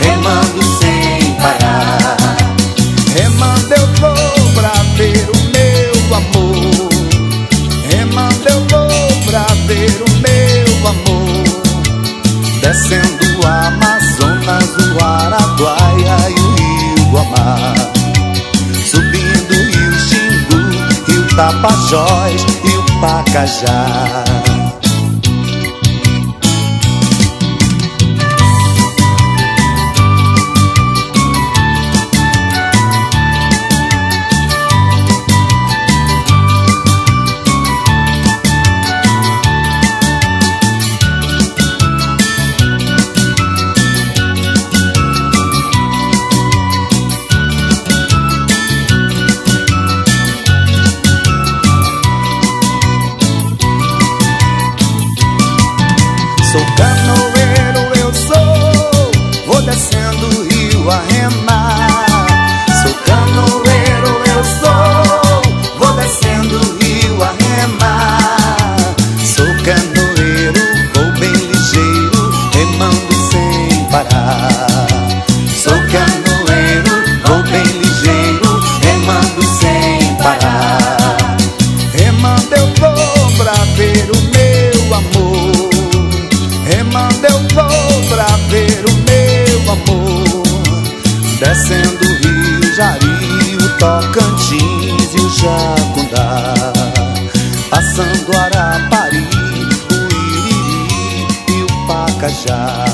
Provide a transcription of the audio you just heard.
remando sem parar. Remando eu vou pra ver o meu amor. Remando eu vou pra ver o meu amor. Descendo o Amazonas, o Araguaia e o Rio Guamá. Subindo o Rio Xingu o Tapajós e o Pacajá. Sou canoeiro, eu sou, vou descendo o rio a remar. Remando eu vou pra ver o meu amor. Descendo o Rio Jari, o Tocantins e o Jacundá. Passando Arapari, o Iriri e o Pacajá